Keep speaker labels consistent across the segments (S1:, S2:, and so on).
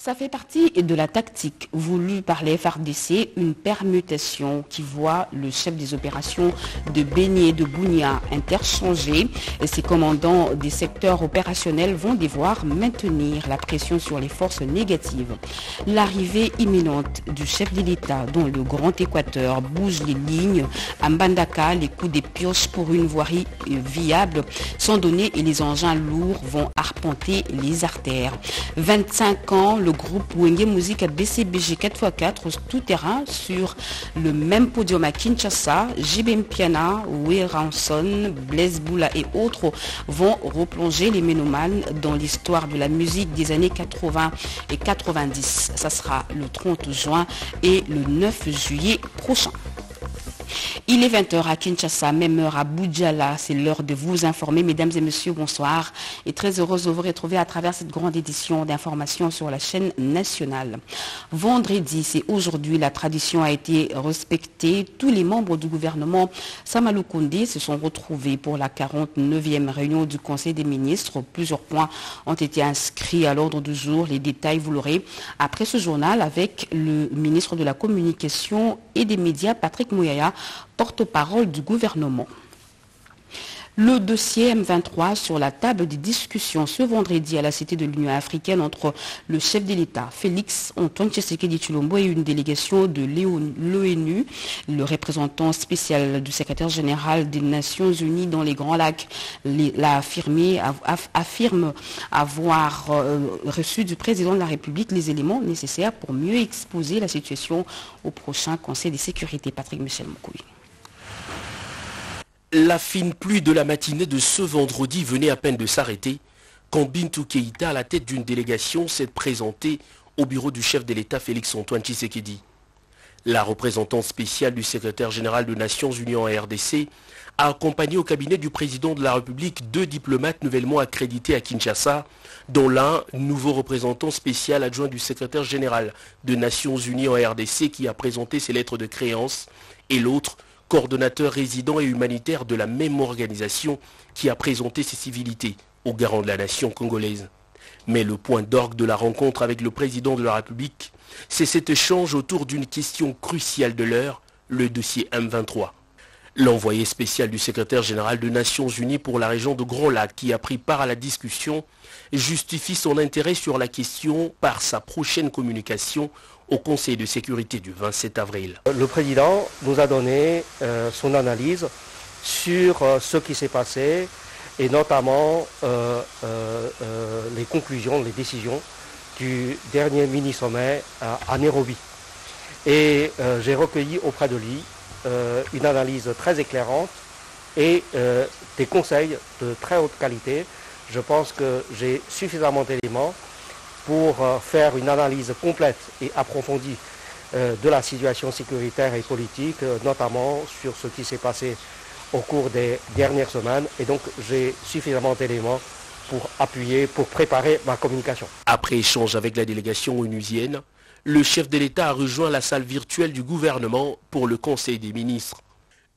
S1: Ça fait partie de la tactique voulue par les FRDC, une permutation qui voit le chef des opérations de Béni et de Bounia interchanger. Ces commandants des secteurs opérationnels vont devoir maintenir la pression sur les forces négatives. L'arrivée imminente du chef de l'État dans le Grand Équateur bouge les lignes. À Mbandaka, les coups des pioches pour une voirie viable sont donnés et les engins lourds vont arpenter les artères. 25 ans, le groupe Wenge Musique BCBG 4x4 tout terrain sur le même podium à Kinshasa. JB Piana, Ranson, Blaise Boula et autres vont replonger les ménomanes dans l'histoire de la musique des années 80 et 90. Ça sera le 30 juin et le 9 juillet prochain. Il est 20h à Kinshasa, même heure à Boudjala. C'est l'heure de vous informer. Mesdames et messieurs, bonsoir. Et très heureuse de vous retrouver à travers cette grande édition d'information sur la chaîne nationale. Vendredi, c'est aujourd'hui, la tradition a été respectée. Tous les membres du gouvernement Samalou se sont retrouvés pour la 49e réunion du Conseil des ministres. Plusieurs points ont été inscrits à l'ordre du jour. Les détails, vous l'aurez après ce journal avec le ministre de la Communication et des médias, Patrick Mouyaya, porte-parole du gouvernement. Le dossier M23 sur la table des discussions ce vendredi à la Cité de l'Union africaine entre le chef de l'État, Félix Antoine Tshisekedi Chulombo et une délégation de l'ONU, le représentant spécial du secrétaire général des Nations Unies dans les Grands Lacs, l'a affirmé, affirme avoir euh, reçu du président de la République les éléments nécessaires pour mieux exposer la situation au prochain Conseil de sécurité. Patrick Michel Moukoui.
S2: La fine pluie de la matinée de ce vendredi venait à peine de s'arrêter quand Bintou Keïta, à la tête d'une délégation, s'est présentée au bureau du chef de l'État Félix Antoine Tshisekedi. La représentante spéciale du secrétaire général des Nations Unies en RDC a accompagné au cabinet du président de la République deux diplomates nouvellement accrédités à Kinshasa, dont l'un, nouveau représentant spécial adjoint du secrétaire général des Nations Unies en RDC qui a présenté ses lettres de créance, et l'autre, coordonnateur résident et humanitaire de la même organisation qui a présenté ses civilités au garant de la nation congolaise. Mais le point d'orgue de la rencontre avec le président de la République, c'est cet échange autour d'une question cruciale de l'heure, le dossier M23. L'envoyé spécial du secrétaire général des Nations Unies pour la région de Grand Lac, qui a pris part à la discussion, justifie son intérêt sur la question par sa prochaine communication au Conseil de sécurité du 27 avril.
S3: Le président nous a donné euh, son analyse sur euh, ce qui s'est passé et notamment euh, les conclusions, les décisions du dernier mini-sommet à, Nairobi. Et j'ai recueilli auprès de lui une analyse très éclairante et des conseils de très haute qualité. Je pense que j'ai suffisamment d'éléments pour euh, faire une analyse complète et approfondie euh, de la situation sécuritaire et politique, euh, notamment sur ce qui s'est passé au cours des dernières semaines. Et donc j'ai suffisamment d'éléments pour appuyer, pour préparer ma communication.
S2: Après échange avec la délégation onusienne, le chef de l'État a rejoint la salle virtuelle du gouvernement pour le Conseil des ministres.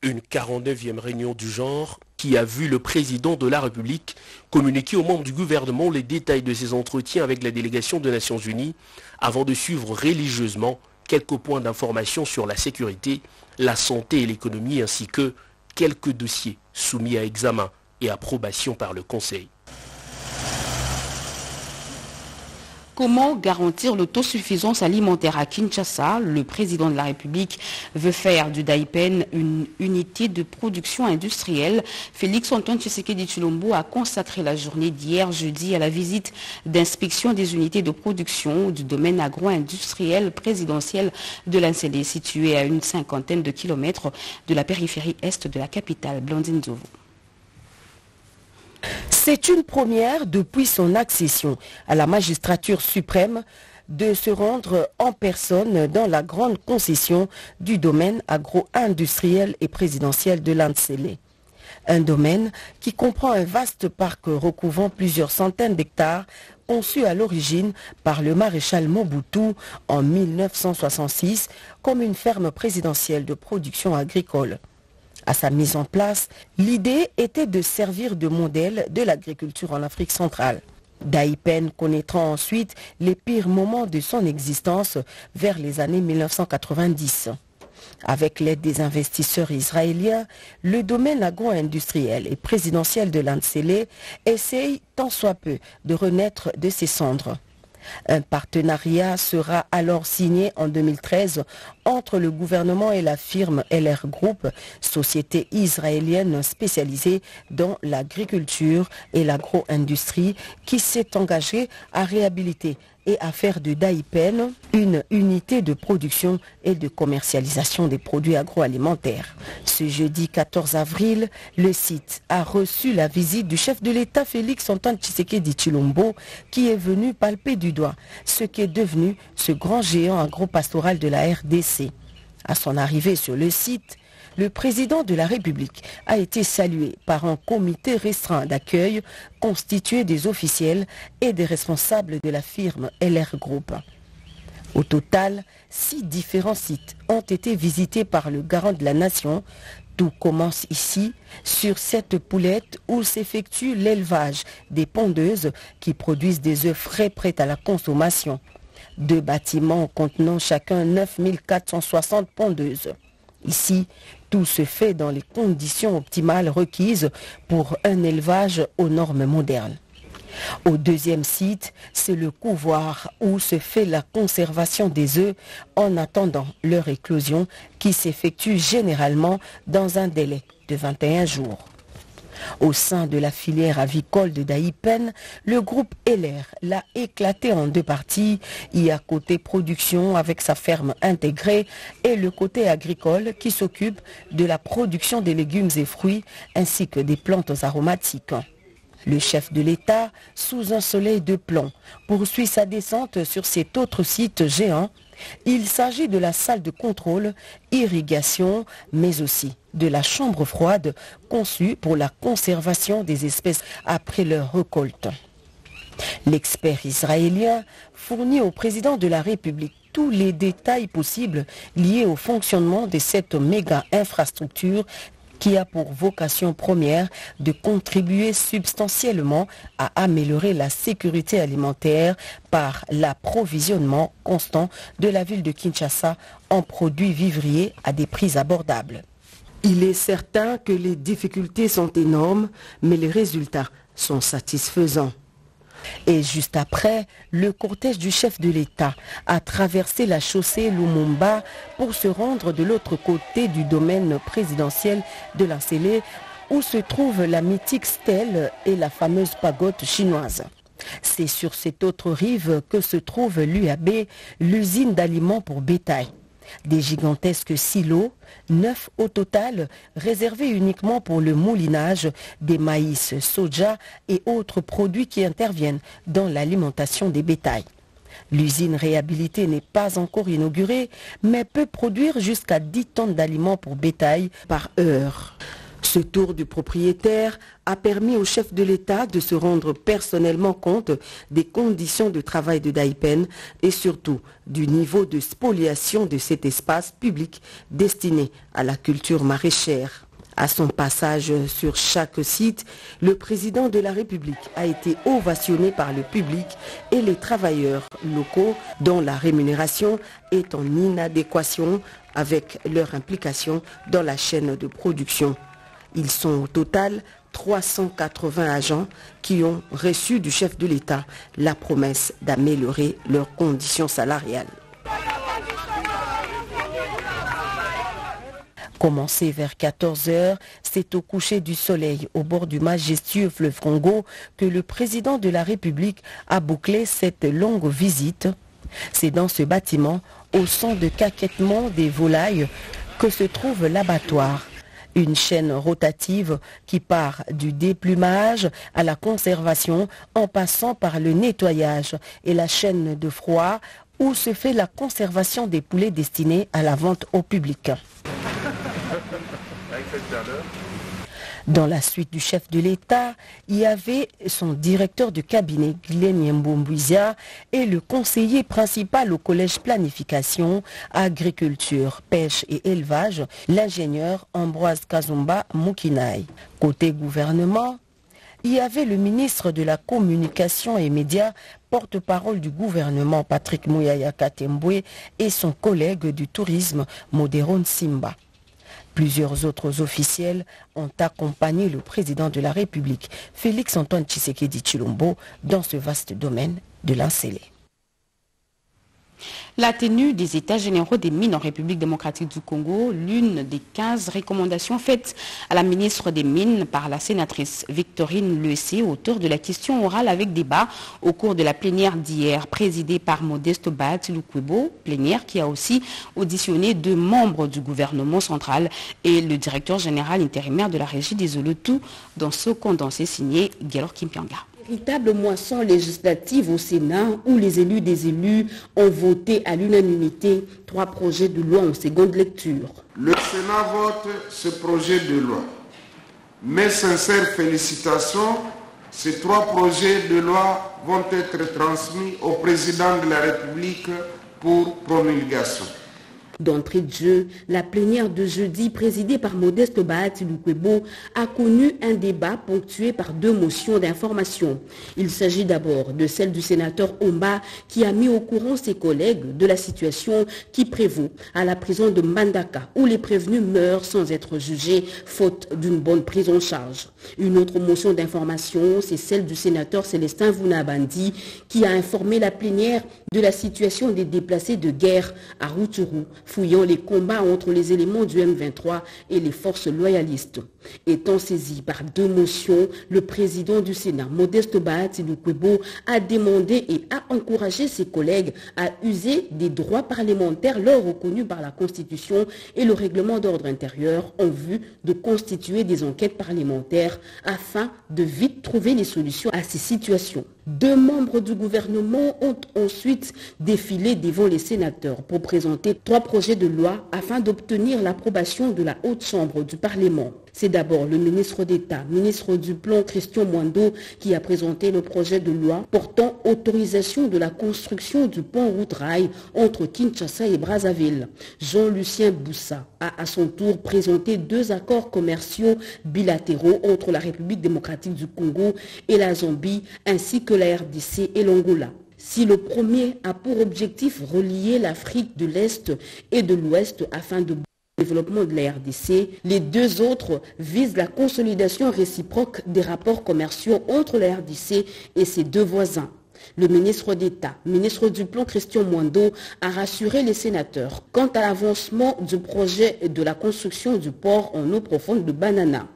S2: Une 49e réunion du genre qui a vu le président de la République communiquer aux membres du gouvernement les détails de ses entretiens avec la délégation des Nations Unies avant de suivre religieusement quelques points d'information sur la sécurité, la santé et l'économie ainsi que quelques dossiers soumis à examen et approbation par le Conseil.
S1: Comment garantir l'autosuffisance alimentaire à Kinshasa? Le président de la République veut faire du Daipen une unité de production industrielle. Félix Antoine Tshisekedi Chulombo a consacré la journée d'hier jeudi à la visite d'inspection des unités de production du domaine agro-industriel présidentiel de l'Incélé, situé à une cinquantaine de kilomètres de la périphérie est de la capitale, Blandine Zovo.
S4: C'est une première depuis son accession à la magistrature suprême de se rendre en personne dans la grande concession du domaine agro-industriel et présidentiel de l'Antsélé. Un domaine qui comprend un vaste parc recouvrant plusieurs centaines d'hectares conçu à l'origine par le maréchal Mobutu en 1966 comme une ferme présidentielle de production agricole. À sa mise en place, l'idée était de servir de modèle de l'agriculture en Afrique centrale. Daipen connaîtra ensuite les pires moments de son existence vers les années 1990. Avec l'aide des investisseurs israéliens, le domaine agro-industriel et présidentiel de l'Ansele essaye tant soit peu de renaître de ses cendres. Un partenariat sera alors signé en 2013 entre le gouvernement et la firme LR Group, société israélienne spécialisée dans l'agriculture et l'agro-industrie, qui s'est engagée à réhabiliter et à faire de Daipen une unité de production et de commercialisation des produits agroalimentaires. Ce jeudi 14 avril, le site a reçu la visite du chef de l'État Félix Antoine Tshisekedi Chilombo qui est venu palper du doigt ce qui est devenu ce grand géant agropastoral de la RDC. À son arrivée sur le site, le président de la République a été salué par un comité restreint d'accueil constitué des officiels et des responsables de la firme LR Group. Au total, six différents sites ont été visités par le garant de la nation. Tout commence ici, sur cette poulette où s'effectue l'élevage des pondeuses qui produisent des œufs frais prêts à la consommation. Deux bâtiments contenant chacun 9460 pondeuses. Ici, tout se fait dans les conditions optimales requises pour un élevage aux normes modernes. Au deuxième site, c'est le couvoir où se fait la conservation des œufs en attendant leur éclosion qui s'effectue généralement dans un délai de 21 jours. Au sein de la filière avicole de Daïpen, le groupe LR l'a éclaté en deux parties. Il y a côté production avec sa ferme intégrée et le côté agricole qui s'occupe de la production des légumes et fruits ainsi que des plantes aromatiques. Le chef de l'État, sous un soleil de plomb, poursuit sa descente sur cet autre site géant. Il s'agit de la salle de contrôle, irrigation, mais aussi de la chambre froide conçue pour la conservation des espèces après leur récolte. L'expert israélien fournit au président de la République tous les détails possibles liés au fonctionnement de cette méga infrastructure qui a pour vocation première de contribuer substantiellement à améliorer la sécurité alimentaire par l'approvisionnement constant de la ville de Kinshasa en produits vivriers à des prix abordables. Il est certain que les difficultés sont énormes, mais les résultats sont satisfaisants. Et juste après, le cortège du chef de l'État a traversé la chaussée Lumumba pour se rendre de l'autre côté du domaine présidentiel de la Célé où se trouve la mythique stèle et la fameuse pagode chinoise. C'est sur cette autre rive que se trouve l'UAB, l'usine d'aliments pour bétail. Des gigantesques silos, neuf au total, réservés uniquement pour le moulinage des maïs, soja et autres produits qui interviennent dans l'alimentation des bétails. L'usine réhabilitée n'est pas encore inaugurée, mais peut produire jusqu'à 10 tonnes d'aliments pour bétail par heure. Ce tour du propriétaire a permis au chef de l'État de se rendre personnellement compte des conditions de travail de Daipen et surtout du niveau de spoliation de cet espace public destiné à la culture maraîchère. À son passage sur chaque site, le président de la République a été ovationné par le public et les travailleurs locaux dont la rémunération est en inadéquation avec leur implication dans la chaîne de production. Ils sont au total 380 agents qui ont reçu du chef de l'État la promesse d'améliorer leurs conditions salariales. Commencé vers 14 heures, c'est au coucher du soleil au bord du majestueux fleuve Congo que le président de la République a bouclé cette longue visite. C'est dans ce bâtiment, au son de caquettement des volailles, que se trouve l'abattoir une chaîne rotative qui part du déplumage à la conservation en passant par le nettoyage et la chaîne de froid où se fait la conservation des poulets destinés à la vente au public. Dans la suite du chef de l'État, il y avait son directeur de cabinet, Glenn Mboumbouizia, et le conseiller principal au collège planification, agriculture, pêche et élevage, l'ingénieur Ambroise Kazumba Mukinaï. Côté gouvernement, Il y avait le ministre de la Communication et Médias, porte-parole du gouvernement Patrick Mouyaya Katembwe et son collègue du tourisme Moderon Simba. Plusieurs autres officiels ont accompagné le président de la République, Félix Antoine Tshisekedi Chilombo, dans ce vaste domaine de l'Incélé.
S5: La tenue des États généraux des mines en République démocratique du Congo, l'une des 15 recommandations faites à la ministre des Mines par la sénatrice Victorine Leucé, auteur de la question orale avec débat au cours de la plénière d'hier, présidée par Modeste Bat Lukwebo, plénière qui a aussi auditionné deux membres du gouvernement central et le directeur général intérimaire de la régie des Olotou dans ce condensé signé Gelor Kimpianga.
S1: Véritable moisson législative au Sénat où les élus des élus ont voté à l'unanimité trois projets de loi en seconde lecture.
S6: Le Sénat vote ce projet de loi. Mes sincères félicitations, ces trois projets de loi vont être transmis au président de la République pour promulgation.
S1: D'entrée de jeu, la plénière de jeudi présidée par Modeste Bahati Lukwebo a connu un débat ponctué par deux motions d'information. Il s'agit d'abord de celle du sénateur Omba qui a mis au courant ses collègues de la situation qui prévaut à la prison de Mandaka où les prévenus meurent sans être jugés faute d'une bonne prise en charge. Une autre motion d'information, c'est celle du sénateur Célestin Vounabandi qui a informé la plénière de la situation des déplacés de guerre à Routourou fouillant les combats entre les éléments du M23 et les forces loyalistes. Étant saisi par deux motions, le président du Sénat, Modeste Bahati Lukwebo, a demandé et a encouragé ses collègues à user des droits parlementaires leur reconnus par la Constitution et le règlement d'ordre intérieur en vue de constituer des enquêtes parlementaires afin de vite trouver les solutions à ces situations. Deux membres du gouvernement ont ensuite défilé devant les sénateurs pour présenter trois projets de loi afin d'obtenir l'approbation de la haute chambre du Parlement. C'est d'abord le ministre d'État, ministre du Plan Christian Moindo, qui a présenté le projet de loi portant autorisation de la construction du pont route-rail entre Kinshasa et Brazzaville. Jean-Lucien Boussa a à son tour présenté deux accords commerciaux bilatéraux entre la République démocratique du Congo et la Zambie, ainsi que la RDC et l'Angola. Si le premier a pour objectif relier l'Afrique de l'Est et de l'Ouest afin de de la RDC. Les deux autres visent la consolidation réciproque des rapports commerciaux entre la RDC et ses deux voisins. Le ministre d'État, ministre du Plan Christian Moindo, a rassuré les sénateurs quant à l'avancement du projet de la construction du port en eau profonde de Banana.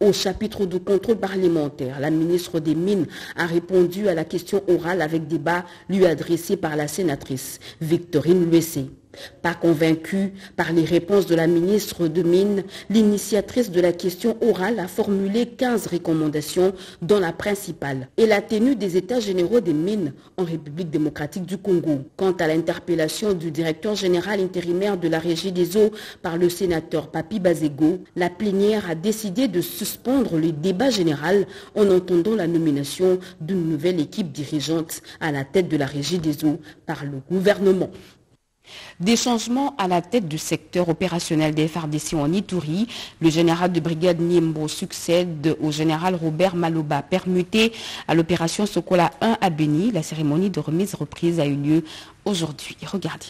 S1: Au chapitre de contrôle parlementaire, la ministre des Mines a répondu à la question orale avec débat lui adressée par la sénatrice Victorine Luessé. Pas convaincue par les réponses de la ministre de Mines, l'initiatrice de la question orale a formulé 15 recommandations, dont la principale est la tenue des États généraux des mines en République démocratique du Congo. Quant à l'interpellation du directeur général intérimaire de la Régie des eaux par le sénateur Papi Bazego, la plénière a décidé de suspendre le débat général en entendant la nomination d'une nouvelle équipe dirigeante à la tête de la Régie des eaux par le gouvernement.
S5: Des changements à la tête du secteur opérationnel des FRDC en Ituri. Le général de brigade Niembo succède au général Robert Maloba, permuté à l'opération Sokola 1 à Béni. La cérémonie de remise reprise a eu lieu aujourd'hui. Regardez.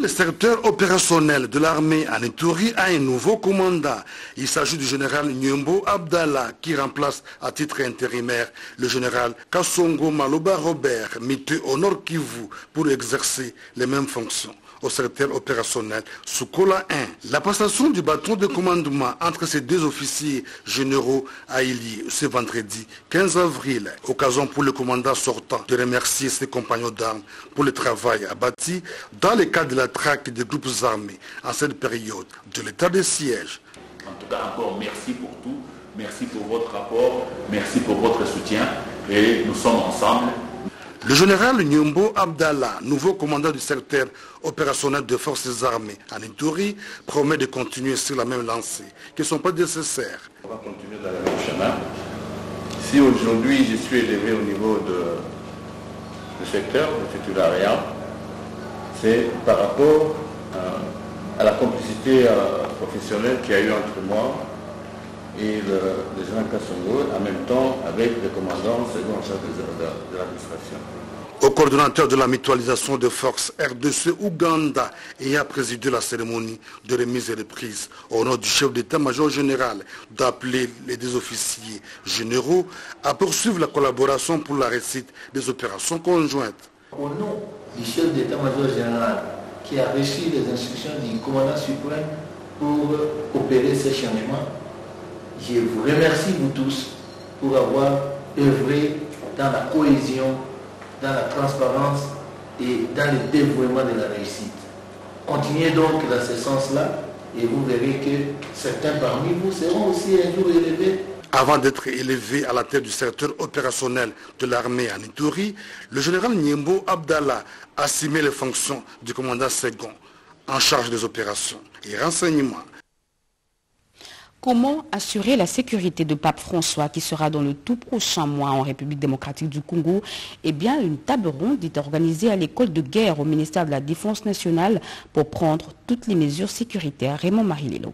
S7: Le secteur opérationnel de l'armée en Ituri a un nouveau commandant. Il s'agit du général Nyembo Abdallah qui remplace à titre intérimaire le général Kassongo Maloba Robert, muté au Nord Kivu pour exercer les mêmes fonctions au secteur opérationnel Soukola 1. La passation du bâton de commandement entre ces deux officiers généraux a eu lieu ce vendredi 15 avril. Occasion pour le commandant sortant de remercier ses compagnons d'armes pour le travail abattu dans le cadre de la traque des groupes armés en cette période de l'état de siège.
S8: En tout cas, encore merci pour tout. Merci pour votre rapport. Merci pour votre soutien. Et nous sommes ensemble
S7: le général Nyombo Abdallah, nouveau commandant du secteur opérationnel des forces armées en Ituri, promet de continuer sur la même lancée, qui ne sont pas nécessaires.
S9: On va continuer dans le même chemin. Si aujourd'hui je suis élevé au niveau du secteur, du titulariat, c'est par rapport à, la complicité professionnelle qu'il y a eu entre moi et le, le général Kassongo, en même temps avec le commandant second en charge de, de, de l'administration.
S7: Au coordonnateur de la mutualisation de forces RDC Ouganda et a présidé la cérémonie de remise et reprise au nom du chef d'état-major général d'appeler les deux officiers généraux à poursuivre la collaboration pour la réussite des opérations conjointes.
S10: Au nom du chef d'état-major général qui a reçu les instructions du commandant suprême pour opérer ces changements, je vous remercie vous tous pour avoir œuvré dans la cohésion dans la transparence et dans le dévouement de la réussite. Continuez donc dans ce sens-là et vous verrez que certains parmi vous seront aussi un jour élevés.
S7: Avant d'être élevé à la tête du secteur opérationnel de l'armée à Nitouri, le général Niembo Abdallah a assumé les fonctions du commandant second en charge des opérations et renseignements
S1: Comment assurer la sécurité de Pape François qui sera dans le tout prochain mois en République démocratique du Congo Eh bien, une table ronde est organisée à l'école de guerre au ministère de la Défense nationale pour prendre toutes les mesures sécuritaires. Raymond Marilelo.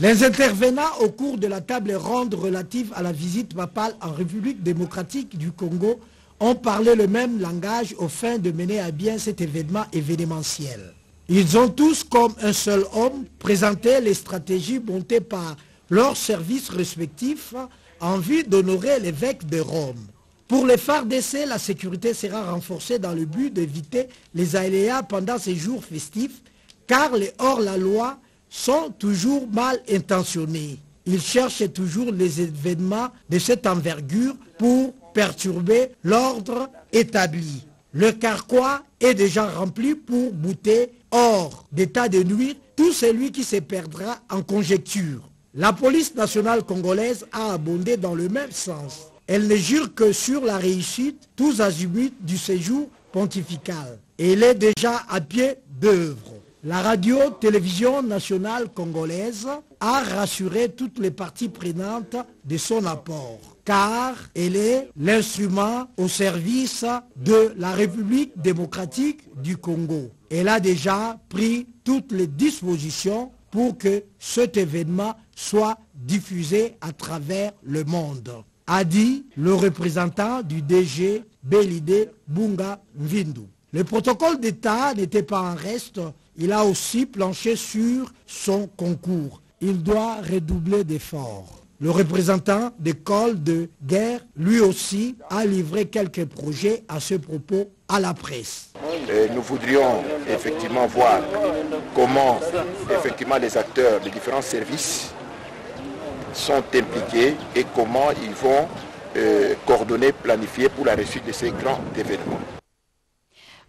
S11: Les intervenants au cours de la table ronde relative à la visite papale en République démocratique du Congo ont parlé le même langage au fin de mener à bien cet événement événementiel. Ils ont tous, comme un seul homme, présenté les stratégies montées par leurs services respectifs en vue d'honorer l'évêque de Rome. Pour les phares d'essai, la sécurité sera renforcée dans le but d'éviter les aléas pendant ces jours festifs, car les hors-la-loi sont toujours mal intentionnés. Ils cherchent toujours les événements de cette envergure pour perturber l'ordre établi. Le carquois est déjà rempli pour bouter hors d'état de nuire tout celui qui se perdra en conjecture. La police nationale congolaise a abondé dans le même sens. Elle ne jure que sur la réussite tous azimuts du séjour pontifical. Et elle est déjà à pied d'œuvre. La radio-télévision nationale congolaise a rassuré toutes les parties prenantes de son apport, car elle est l'instrument au service de la République démocratique du Congo. Elle a déjà pris toutes les dispositions pour que cet événement soit diffusé à travers le monde, a dit le représentant du DG Belide Bunga Nvindu. Le protocole d'État n'était pas en reste, il a aussi planché sur son concours. Il doit redoubler d'efforts. Le représentant d'école de guerre, lui aussi, a livré quelques projets à ce propos à la presse.
S12: Nous voudrions effectivement voir comment effectivement les acteurs des différents services sont impliqués et comment ils vont euh, coordonner, planifier pour la réussite de ces grands événements.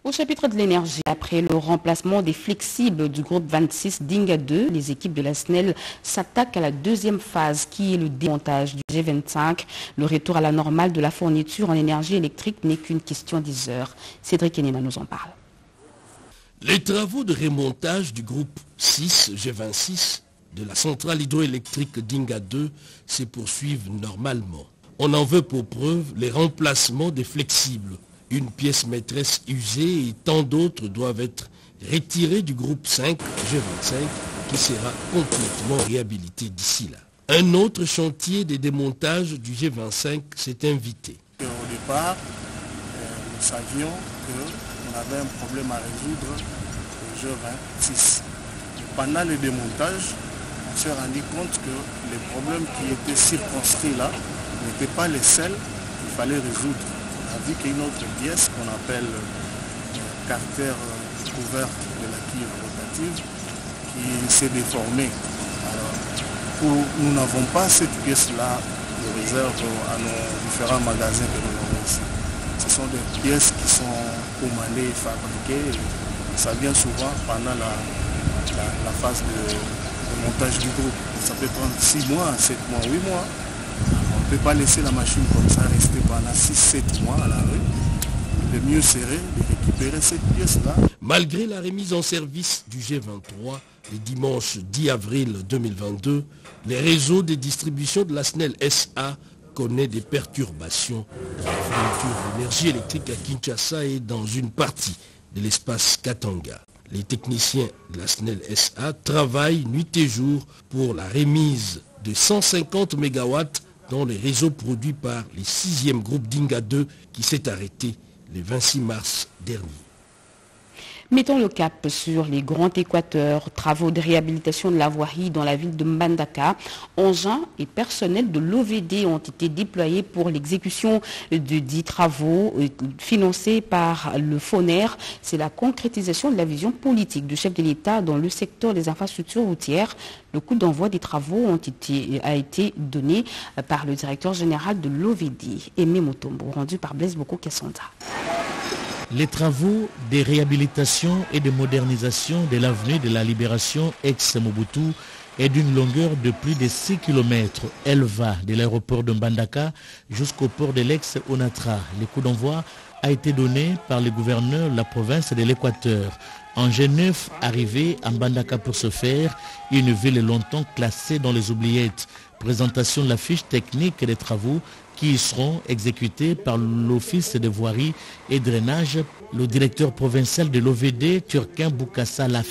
S1: Au chapitre de l'énergie, après le remplacement des flexibles du groupe 26 Dinga 2, les équipes de la SNEL s'attaquent à la deuxième phase qui est le démontage du G25. Le retour à la normale de la fourniture en énergie électrique n'est qu'une question des heures. Cédric Enema nous en parle.
S13: Les travaux de remontage du groupe 6 G26 de la centrale hydroélectrique Dinga 2 se poursuivent normalement. On en veut pour preuve les remplacements des flexibles une pièce maîtresse usée et tant d'autres doivent être retirés du groupe 5 G25 qui sera complètement réhabilité d'ici là. Un autre chantier de démontage du G25 s'est invité.
S14: Au départ, nous savions qu'on avait un problème à résoudre au G26. Pendant le démontage, on s'est rendu compte que les problèmes qui étaient circonscrits là n'étaient pas les seuls qu'il fallait résoudre a une autre pièce qu'on appelle le carter couverte de la cuve rotative qui s'est déformée. Alors, nous n'avons pas cette pièce-là de réserve à nos différents magasins avons ici. Ce sont des pièces qui sont commandées, fabriquées. Ça vient souvent pendant la phase de, de montage du groupe. Ça peut prendre 6 mois, 7 mois, 8 mois. Ne peut pas laisser la machine comme ça rester pendant 6-7 mois à la rue. Le mieux serait de récupérer cette pièce-là.
S13: Malgré la remise en service du G23 le dimanche 10 avril 2022, les réseaux de distribution de la SNEL SA connaissent des perturbations la fourniture d'énergie électrique à Kinshasa et dans une partie de l'espace Katanga. Les techniciens de la SNEL SA travaillent nuit et jour pour la remise de 150 MW dans les réseaux produits par le 6e groupe Dinga 2 qui s'est arrêté le 26 mars dernier.
S1: Mettons le cap sur les grands équateurs, travaux de réhabilitation de la voirie dans la ville de Mbandaka. Engins et personnels de l'OVD ont été déployés pour l'exécution de dix travaux euh, financés par le FONER. C'est la concrétisation de la vision politique du chef de l'État dans le secteur des infrastructures routières. Le coup d'envoi des travaux a été donné par le directeur général de l'OVD, Aimé Motombo, rendu par Blaise Boko Kassanda.
S10: Les travaux de réhabilitation et de modernisation de l'avenue de la Libération ex-Mobutu est d'une longueur de plus de 6 km. Elle va de l'aéroport de Mbandaka jusqu'au port de l'ex-Onatra. Le coup d'envoi a été donné par le gouverneur de la province de l'Équateur. En Genève, arrivé à Mbandaka pour ce faire, une ville longtemps classée dans les oubliettes. Présentation de la fiche technique des travaux qui seront exécutés par l'Office de voirie et drainage. Le directeur provincial de l'OVD, Turquin Boukassa, l'a.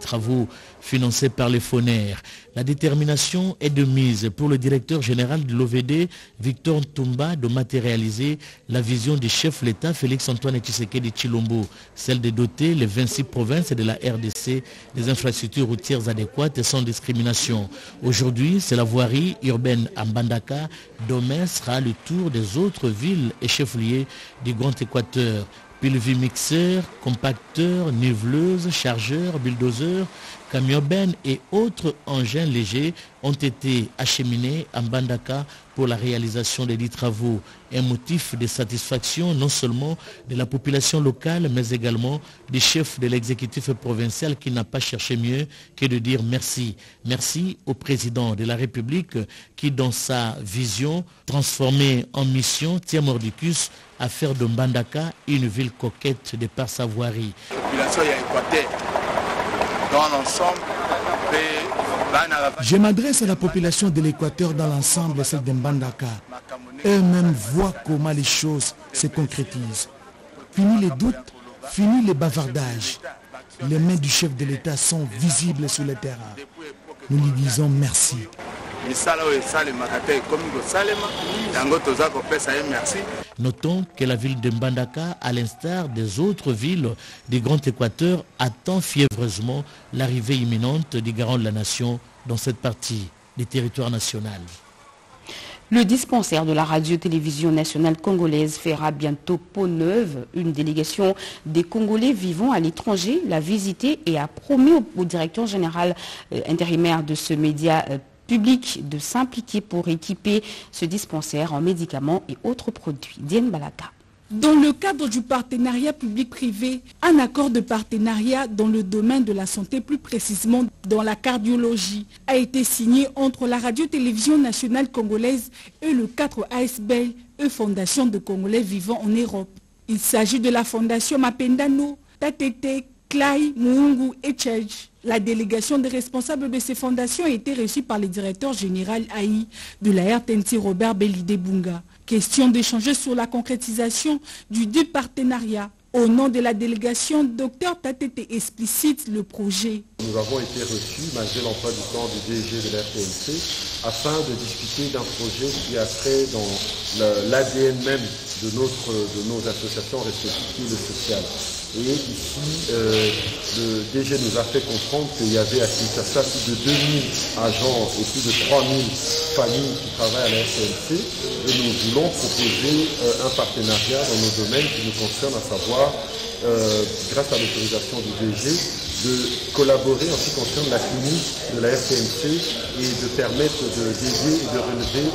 S10: Travaux financés par les Fonaires. La détermination est de mise pour le directeur général de l'OVD, Victor Toumba, de matérialiser la vision du chef l'État, Félix-Antoine Tshisekedi Chilombo, celle de doter les 26 provinces de la RDC des infrastructures routières adéquates et sans discrimination. Aujourd'hui, c'est la voirie urbaine à Mbandaka. Demain sera le tour des autres villes et chefs-lieux du Grand Équateur. Pilvimixeur, compacteur, niveleuse, chargeur, bulldozer, camion et autres engins légers ont été acheminés à Mbandaka pour la réalisation des dix travaux. Un motif de satisfaction non seulement de la population locale, mais également des chefs de l'exécutif provincial qui n'a pas cherché mieux que de dire merci. Merci au président de la République qui, dans sa vision transformée en mission, tient mordicus à faire de Mbandaka une ville coquette de par sa voirie.
S15: Je m'adresse à la population de l'Équateur dans l'ensemble, celle de Mbandaka. Eux-mêmes voient comment les choses se concrétisent. Fini les doutes, fini les bavardages. Les mains du chef de l'État sont visibles sur le terrain. Nous lui disons merci.
S10: Notons que la ville de Mbandaka, à l'instar des autres villes du Grand Équateur, attend fiévreusement l'arrivée imminente des garants de la nation dans cette partie du territoire national.
S1: Le dispensaire de la radio-télévision nationale congolaise fera bientôt peau neuve. Une délégation des Congolais vivant à l'étranger l'a visité et a promis au, directeur général euh, intérimaire de ce média euh, public de s'impliquer pour équiper ce dispensaire en médicaments et autres produits. Diane Balaka.
S16: Dans le cadre du partenariat public-privé, un accord de partenariat dans le domaine de la santé, plus précisément dans la cardiologie, a été signé entre la radio-télévision nationale congolaise et le 4 ASBL, e Fondation de Congolais vivant en Europe. Il s'agit de la Fondation Mapendano, Tatete, Muungu et. La délégation des responsables de ces fondations a été reçue par le directeur général AI de la RTNC Robert Belide Bunga. Question d'échanger sur la concrétisation du deux partenariat. Au nom de la délégation, Dr Tatete explicite le projet.
S17: Nous avons été reçus, malgré l'emploi du temps du DG de la RTNC, afin de discuter d'un projet qui a trait dans l'ADN même de, notre, de nos associations respectives sociales. Et ici, euh, le DG nous a fait comprendre qu'il y avait à Kinshasa plus de 2000 agents et plus de 3000 familles qui travaillent à la SNC. Et nous voulons proposer euh, un partenariat dans nos domaines qui nous concernent, à savoir, euh, grâce à l'autorisation du DG, de collaborer en ce qui concerne la clinique de la RTNC et de permettre d'aider et de relever,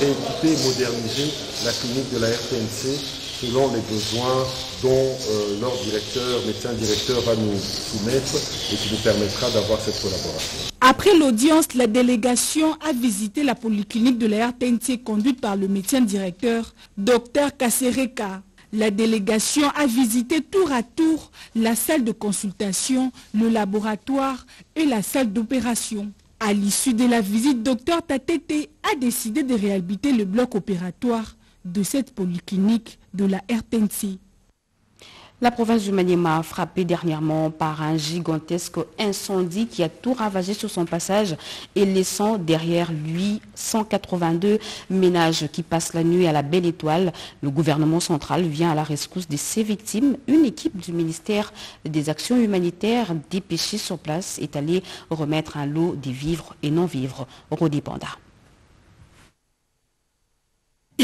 S17: rééquiper et moderniser la clinique de la RTNC selon les besoins dont euh, leur directeur, médecin directeur va nous soumettre et qui nous permettra d'avoir cette collaboration.
S16: Après l'audience, la délégation a visité la polyclinique de la RTNC conduite par le médecin directeur, Dr Kassereka. La délégation a visité tour à tour la salle de consultation, le laboratoire et la salle d'opération. À l'issue de la visite, Dr Tatete a décidé de réhabiliter le bloc opératoire de cette polyclinique de la RTNC.
S1: La province du Maniema a frappé dernièrement par un gigantesque incendie qui a tout ravagé sur son passage et laissant derrière lui 182 ménages qui passent la nuit à la belle étoile. Le gouvernement central vient à la rescousse de ces victimes. Une équipe du ministère des Actions humanitaires dépêchée sur place est allée remettre un lot des vivres et non-vivres. Rodi Panda.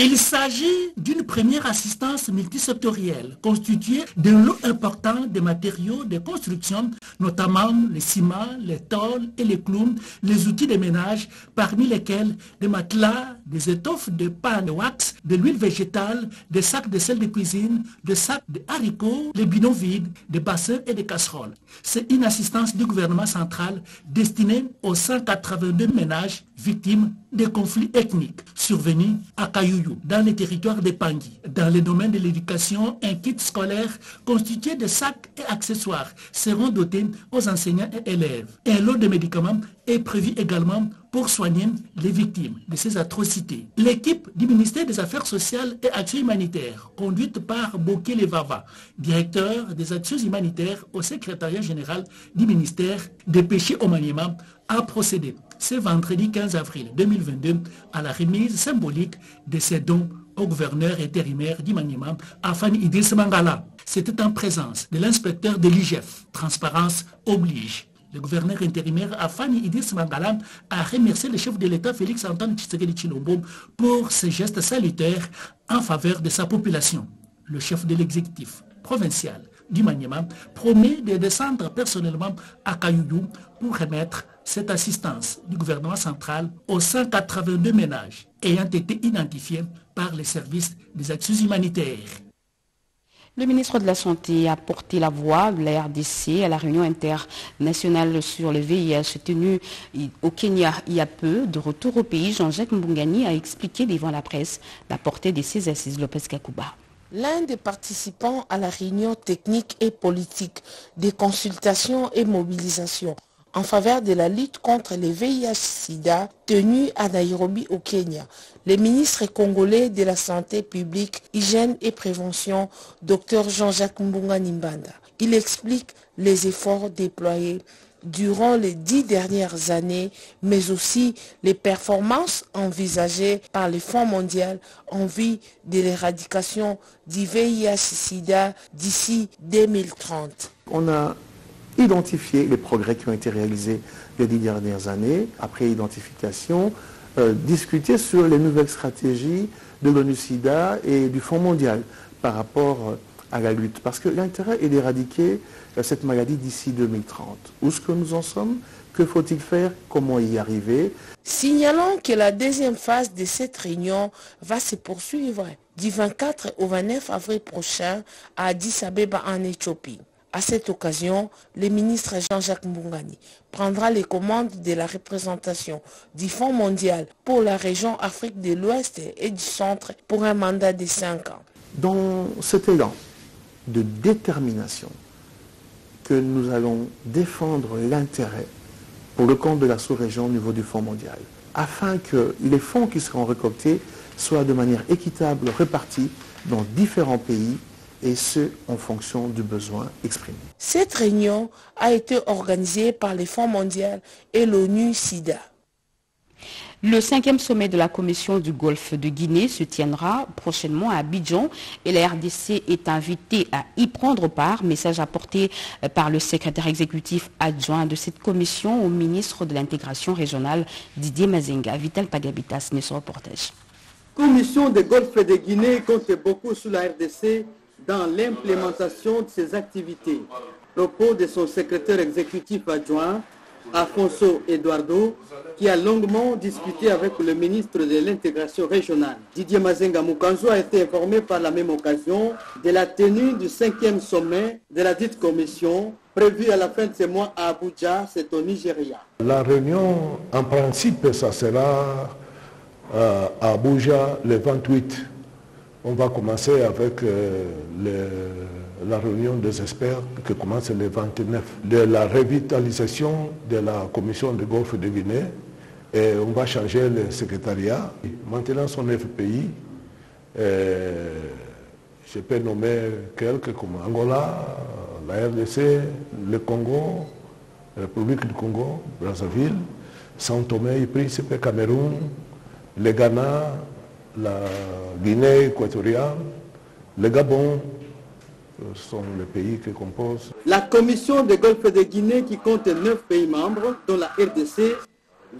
S18: Il s'agit d'une première assistance multisectorielle constituée d'un lot important de matériaux de construction, notamment les ciments, les tôles et les clous, les outils de ménage, parmi lesquels des matelas, des étoffes de pain de wax, de l'huile végétale, des sacs de sel de cuisine, des sacs de haricots, les bidons vides, des bassins et des casseroles. C'est une assistance du gouvernement central destinée aux 182 ménages victimes des conflits ethniques survenus à Dans les territoires de Pangui. Dans le domaine de l'éducation, un kit scolaire constitué de sacs et accessoires seront dotés aux enseignants et élèves. Un lot de médicaments est prévu également pour soigner les victimes de ces atrocités. L'équipe du ministère des Affaires sociales et Actions humanitaires, conduite par Boké Levava, directeur des actions humanitaires au secrétariat général du ministère des péchés au Maniema, a procédé ce vendredi 15 avril 2022 à la remise symbolique de ces dons au gouverneur intérimaire d'Imaniema, Afani Idriss Mangala. C'était en présence de l'inspecteur de l'IGF. Transparence oblige. Le gouverneur intérimaire Afani Idriss Mangala a remercié le chef de l'État Félix Antoine Tshisekedi Chilombo pour ses gestes salutaires en faveur de sa population. Le chef de l'exécutif provincial du promet de descendre personnellement à Kayoudou pour remettre cette assistance du gouvernement central aux 182 ménages ayant été identifiés par les services des actions humanitaires.
S1: Le ministre de la Santé a porté la voix de la RDC à la réunion internationale sur le VIH tenue au Kenya il y a peu. De retour au pays, Jean-Jacques Mbungani a expliqué devant la presse la portée de ces assises Lopez Kakuba.
S19: L'un des participants à la réunion technique et politique des consultations et mobilisations en faveur de la lutte contre les VIH-Sida tenue à Nairobi au Kenya. Le ministre congolais de la Santé publique, Hygiène et Prévention, Dr Jean-Jacques Mbunga Nimbanda. Il explique les efforts déployés durant les dix dernières années, mais aussi les performances envisagées par le Fonds mondial en vue de l'éradication du VIH-Sida d'ici 2030.
S20: On a identifier les progrès qui ont été réalisés les dix dernières années, après identification, euh, discuter sur les nouvelles stratégies de l'ONU-SIDA et du Fonds mondial par rapport euh, à la lutte. Parce que l'intérêt est d'éradiquer euh, cette maladie d'ici 2030. Où est-ce que nous en sommes? Que faut-il faire? Comment y arriver?
S19: Signalons que la deuxième phase de cette réunion va se poursuivre du 24 au 29 avril prochain à Addis Abeba en Éthiopie. À cette occasion, le ministre Jean-Jacques Mbungani prendra les commandes de la représentation du Fonds mondial pour la région Afrique de l'Ouest et du Centre pour un mandat de 5 ans.
S20: Dans cet élan de détermination que nous allons défendre l'intérêt pour le compte de la sous-région au niveau du Fonds mondial, afin que les fonds qui seront récoltés soient de manière équitable répartis dans différents pays et ce, en fonction du besoin exprimé.
S19: Cette réunion a été organisée par les Fonds mondiaux et l'ONU-SIDA.
S1: Le cinquième sommet de la Commission du Golfe de Guinée se tiendra prochainement à Abidjan et la RDC est invitée à y prendre part. Message apporté par le secrétaire exécutif adjoint de cette commission au ministre de l'intégration régionale Didier Mazenga. Vital Pagabitas, ne reportage.
S21: Commission du Golfe de Guinée compte beaucoup sur la RDC dans l'implémentation de ses activités. Propos de son secrétaire exécutif adjoint, Afonso Eduardo, qui a longuement discuté avec le ministre de l'intégration régionale. Didier Mazenga Mukanzo a été informé par la même occasion de la tenue du cinquième sommet de la dite commission prévu à la fin de ce mois à Abuja, c'est au Nigeria.
S22: La réunion, en principe, ça sera euh, à Abuja le 28 on va commencer avec euh, la réunion des experts qui commence le 29, de la revitalisation de la commission de Golfe de Guinée. Et on va changer le secrétariat. Maintenant, son FPI, euh,
S17: Je peux nommer quelques comme Angola, la RDC, le Congo, la République du Congo, Brazzaville, Saint Tomé et Cameroun, le Ghana, la Guinée équatoriale, le Gabon, ce sont les pays qui composent.
S21: La commission des Golfe de Guinée, qui compte neuf pays membres, dont la RDC,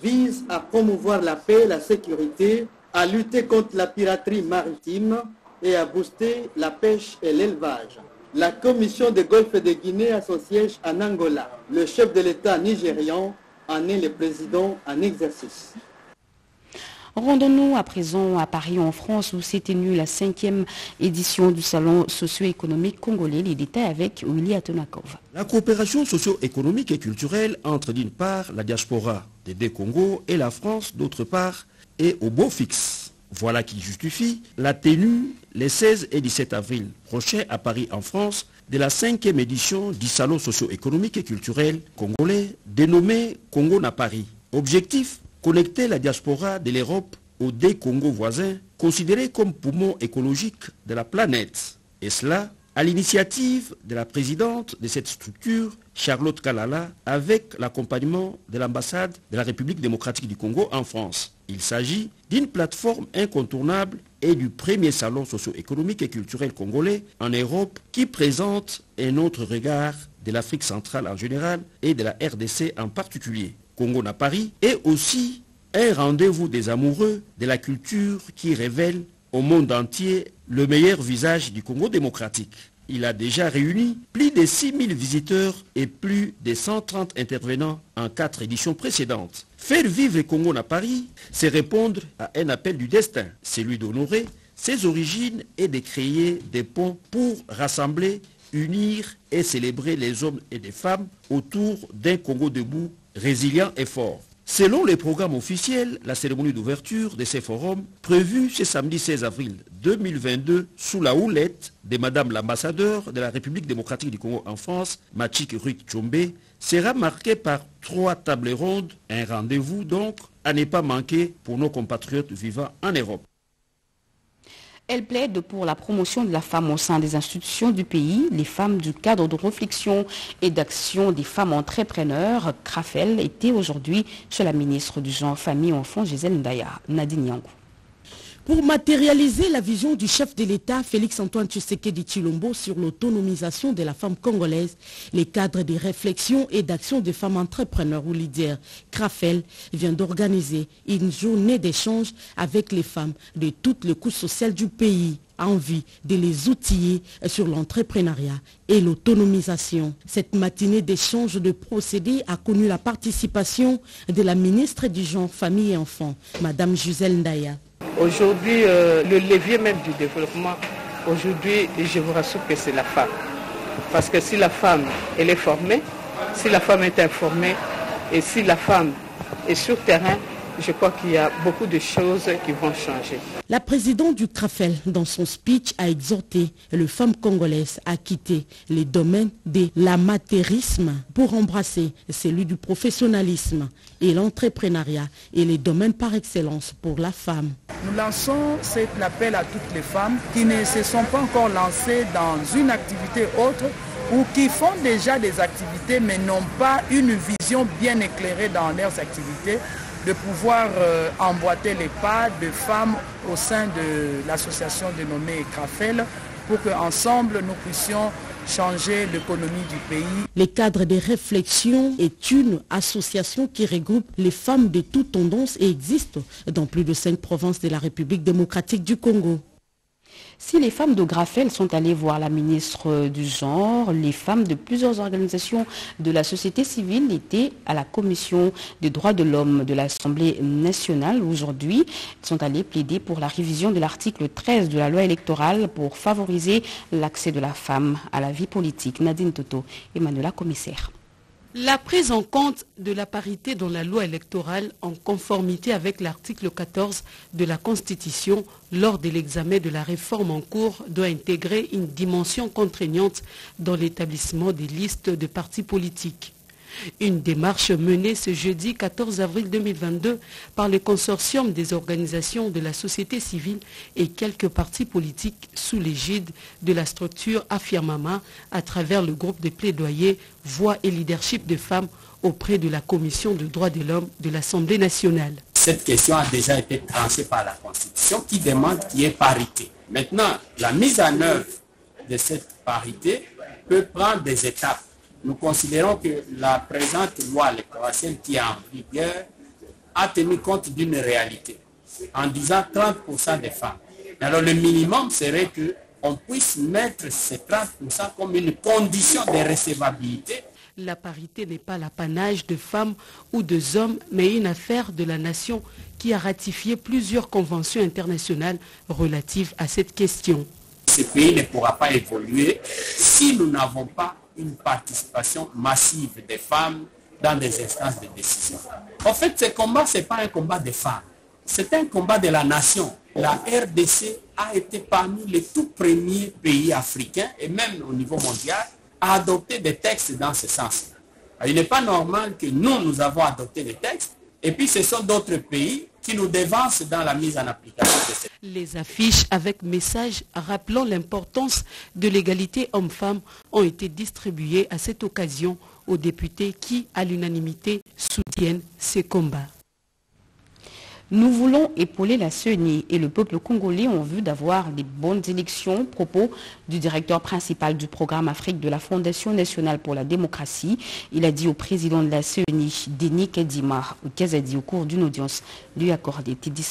S21: vise à promouvoir la paix, la sécurité, à lutter contre la piraterie maritime et à booster la pêche et l'élevage. La commission des Golfe de Guinée a son siège en Angola. Le chef de l'État nigérian en est le président en exercice.
S1: Rendons-nous à présent à Paris en France où s'est tenue la cinquième édition du Salon socio-économique congolais. Les détails avec Willy Atonakov.
S23: La coopération socio-économique et culturelle entre d'une part la diaspora des deux Congo et la France d'autre part est au beau fixe. Voilà qui justifie la tenue les 16 et 17 avril prochains à Paris en France de la cinquième édition du Salon socio-économique et culturel congolais dénommé Congo na Paris. Objectif connecter la diaspora de l'Europe aux deux Congos voisins, considérés comme poumons écologiques de la planète. Et cela à l'initiative de la présidente de cette structure, Charlotte Kalala, avec l'accompagnement de l'ambassade de la République démocratique du Congo en France. Il s'agit d'une plateforme incontournable et du premier salon socio-économique et culturel congolais en Europe qui présente un autre regard de l'Afrique centrale en général et de la RDC en particulier. Congo na Paris est aussi un rendez-vous des amoureux de la culture qui révèle au monde entier le meilleur visage du Congo démocratique. Il a déjà réuni plus de 6000 visiteurs et plus de 130 intervenants en quatre éditions précédentes. Faire vivre Congo à Paris, c'est répondre à un appel du destin, celui d'honorer ses origines et de créer des ponts pour rassembler, unir et célébrer les hommes et les femmes autour d'un Congo debout résilient et fort. Selon les programmes officiels, la cérémonie d'ouverture de ces forums, prévue ce samedi 16 avril 2022 sous la houlette de Madame l'ambassadeur de la République démocratique du Congo en France, Machik Ruik Chombe, sera marquée par trois tables rondes, un rendez-vous donc à ne pas manquer pour nos compatriotes vivant en Europe.
S1: Elle plaide pour la promotion de la femme au sein des institutions du pays. Les femmes du cadre de réflexion et d'action des femmes entrepreneurs, CRAFEL, étaient aujourd'hui chez la ministre du Genre, Famille et Enfants, Gisèle Ndaya, Nadine Yango.
S24: Pour matérialiser la vision du chef de l'État, Félix-Antoine Tshisekedi Chilombo, sur l'autonomisation de la femme congolaise, les cadres de réflexion et d'action des femmes entrepreneurs ou leaders, CRAFEL, vient d'organiser une journée d'échange avec les femmes de toutes les couches sociales du pays envie de les outiller sur l'entrepreneuriat et l'autonomisation. Cette matinée d'échange de procédés a connu la participation de la ministre du Genre, Famille et Enfants, Madame Gisèle Ndaya.
S25: Aujourd'hui, euh, le levier même du développement, aujourd'hui, je vous rassure que c'est la femme. Parce que si la femme, est formée, si la femme est informée, et si la femme est sur terrain, je crois qu'il y a beaucoup de choses qui vont changer.
S24: La présidente du CRAFEL, dans son speech, a exhorté les femmes congolaises à quitter les domaines de l'amatérisme pour embrasser celui du professionnalisme et l'entrepreneuriat et les domaines par excellence pour la femme.
S26: Nous lançons cet appel à toutes les femmes qui ne se sont pas encore lancées dans une activité autre ou qui font déjà des activités mais n'ont pas une vision bien éclairée dans leurs activités de pouvoir euh, emboîter les pas de femmes au sein de l'association dénommée CRAFEL pour qu'ensemble nous puissions changer l'économie du pays.
S24: Les cadres de réflexion est une association qui regroupe les femmes de toutes tendances et existe dans plus de cinq provinces de la République démocratique du Congo.
S1: Si les femmes de Grafel sont allées voir la ministre du Genre, les femmes de plusieurs organisations de la société civile étaient à la commission des droits de l'homme de l'Assemblée nationale. Aujourd'hui, sont allées plaider pour la révision de l'article 13 de la loi électorale pour favoriser l'accès de la femme à la vie politique. Nadine Toto, Emmanuela Commissaire.
S27: La prise en compte de la parité dans la loi électorale en conformité avec l'article 14 de la Constitution lors de l'examen de la réforme en cours doit intégrer une dimension contraignante dans l'établissement des listes de partis politiques. Une démarche menée ce jeudi 14 avril 2022 par le consortium des organisations de la société civile et quelques partis politiques sous l'égide de la structure Affirmama à travers le groupe de plaidoyer Voix et leadership de femmes auprès de la Commission des droits de l'homme de l'Assemblée nationale.
S28: Cette question a déjà été tranchée par la Constitution qui demande qu'il y ait parité. Maintenant, la mise en œuvre de cette parité peut prendre des étapes. Nous considérons que la présente loi électorale qui est en vigueur a tenu compte d'une réalité en disant 30% des femmes. Alors le minimum serait qu'on puisse mettre ces 30% comme une condition de recevabilité
S27: la parité n'est pas l'apanage de femmes ou de hommes, mais une affaire de la nation qui a ratifié plusieurs conventions internationales relatives à cette question.
S28: Ce pays ne pourra pas évoluer si nous n'avons pas une participation massive des femmes dans des instances de décision. En fait, ce combat, ce n'est pas un combat des femmes, c'est un combat de la nation. La RDC a été parmi les tout premiers pays africains et même au niveau mondial à adopter des textes dans ce sens. Il n'est pas normal que nous, nous avons adopté des textes et puis ce sont d'autres pays qui nous dévancent dans la mise en application
S27: Les affiches avec messages rappelant l'importance de l'égalité homme-femme ont été distribuées à cette occasion aux députés qui, à l'unanimité, soutiennent ces combats.
S1: Nous voulons épauler la CENI et le peuple congolais en vue d'avoir les bonnes élections. Propos du directeur principal du programme Afrique de la Fondation nationale pour la démocratie. Il a dit au président de la CENI, Denis Kedima, Kazadi, au cours d'une audience lui accordée Tidi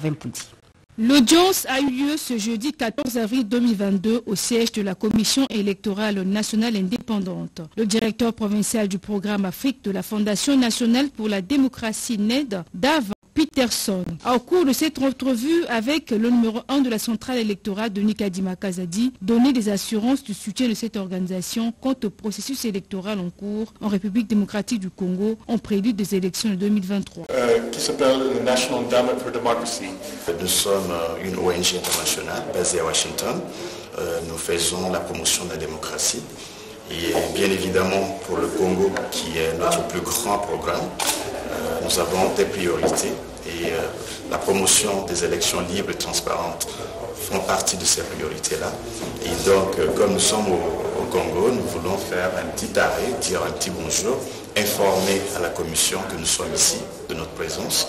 S1: Vempoudi.
S29: L'audience a eu lieu ce jeudi 14 avril 2022 au siège de la Commission électorale nationale indépendante. Le directeur provincial du programme Afrique de la Fondation nationale pour la démocratie NED, Dave Peterson. Au cours de cette entrevue avec le numéro 1 de la centrale électorale de Nikadima Kazadi, donné des assurances du soutien de cette organisation quant au processus électoral en cours en République démocratique du Congo en prélude des élections de 2023.
S30: Euh, qui s'appelle le National Endowment for Democracy? Nous sommes euh, une ONG internationale basée à Washington. Euh, nous faisons la promotion de la démocratie. Et bien évidemment, pour le Congo, qui est notre plus grand programme, nous avons des priorités et euh, la promotion des élections libres et transparentes font partie de ces priorités-là. Et donc, euh, comme nous sommes au, Congo, nous voulons faire un petit arrêt, dire un petit bonjour, informer à la Commission que nous sommes ici, de notre présence,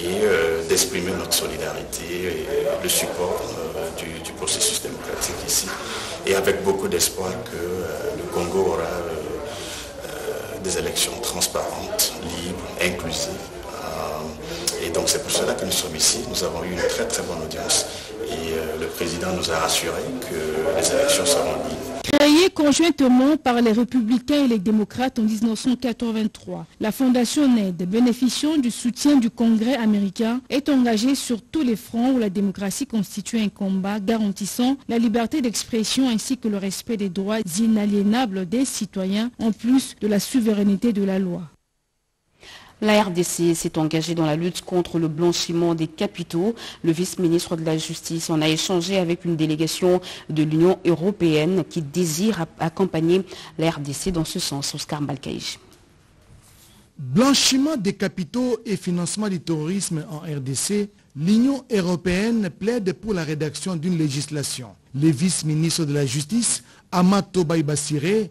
S30: et euh, d'exprimer notre solidarité et le support du, processus démocratique ici. Et avec beaucoup d'espoir que le Congo aura des élections transparentes, libres, inclusives. Donc c'est pour cela que nous sommes ici. Nous avons eu une très très bonne audience et euh, le président nous a rassuré que les élections seront libres.
S29: Créée conjointement par les républicains et les démocrates en 1983, la Fondation NED, bénéficiant du soutien du Congrès américain, est engagée sur tous les fronts où la démocratie constitue un combat garantissant la liberté d'expression ainsi que le respect des droits inaliénables des citoyens, en plus de la souveraineté de la loi.
S1: La RDC s'est engagée dans la lutte contre le blanchiment des capitaux. Le vice-ministre de la Justice en a échangé avec une délégation de l'Union européenne qui désire accompagner la RDC dans ce sens. Oscar Malkaïj.
S15: Blanchiment des capitaux et financement du terrorisme en RDC, l'Union européenne plaide pour la rédaction d'une législation. Le vice-ministre de la Justice, Amato Baïbassiré,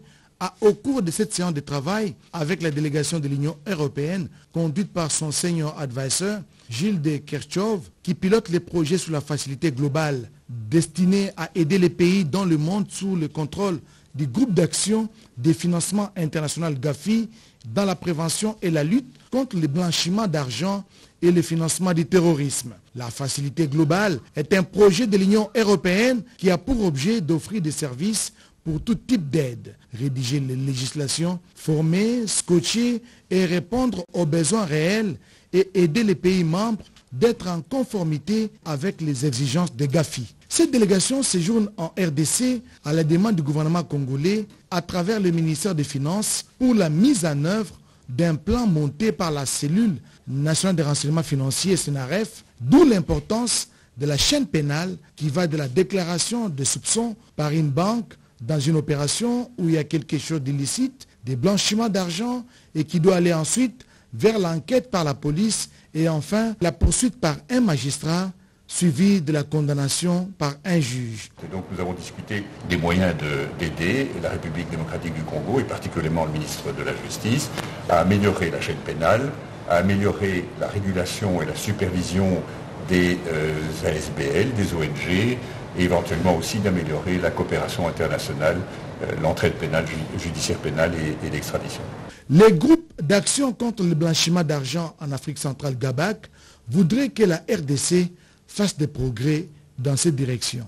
S15: au cours de cette séance de travail avec la délégation de l'Union européenne, conduite par son senior advisor, Gilles de Kerchov, qui pilote les projets sous la facilité globale destinée à aider les pays dans le monde sous le contrôle du groupe d'action des financements internationaux GAFI dans la prévention et la lutte contre le blanchiment d'argent et le financement du terrorisme. La facilité globale est un projet de l'Union européenne qui a pour objet d'offrir des services pour tout type d'aide, rédiger les législations, former, scotcher et répondre aux besoins réels et aider les pays membres d'être en conformité avec les exigences des GAFI. Cette délégation séjourne en RDC à la demande du gouvernement congolais à travers le ministère des Finances pour la mise en œuvre d'un plan monté par la cellule nationale de renseignement financier SNRF, d'où l'importance de la chaîne pénale qui va de la déclaration de soupçons par une banque dans une opération où il y a quelque chose d'illicite, des blanchiments d'argent et qui doit aller ensuite vers l'enquête par la police et enfin la poursuite par un magistrat suivi de la condamnation par un juge.
S8: donc nous avons discuté des moyens d'aider la République démocratique du Congo et particulièrement le ministre de la Justice à améliorer la chaîne pénale, à améliorer la régulation et la supervision des euh, ASBL, des ONG, et éventuellement aussi d'améliorer la coopération internationale, euh, l'entraide pénale, judiciaire pénale et, et l'extradition.
S15: Les groupes d'action contre le blanchiment d'argent en Afrique centrale, GABAC, voudraient que la RDC fasse des progrès dans cette direction.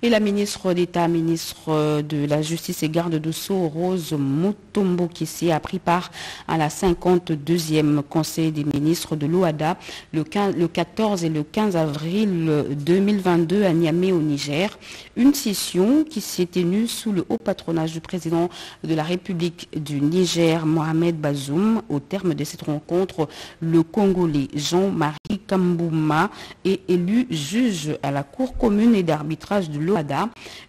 S1: Et la ministre d'État, ministre de la Justice et garde de Sceaux, Rose Mutombo Kissi, a pris part à la 52e Conseil des ministres de l'OADA le, 14 et le 15 avril 2022 à Niamey au Niger. Une session qui s'est tenue sous le haut patronage du président de la République du Niger, Mohamed Bazoum. Au terme de cette rencontre, le Congolais Jean-Marie Kambouma est élu juge à la Cour commune et d'arbitrage de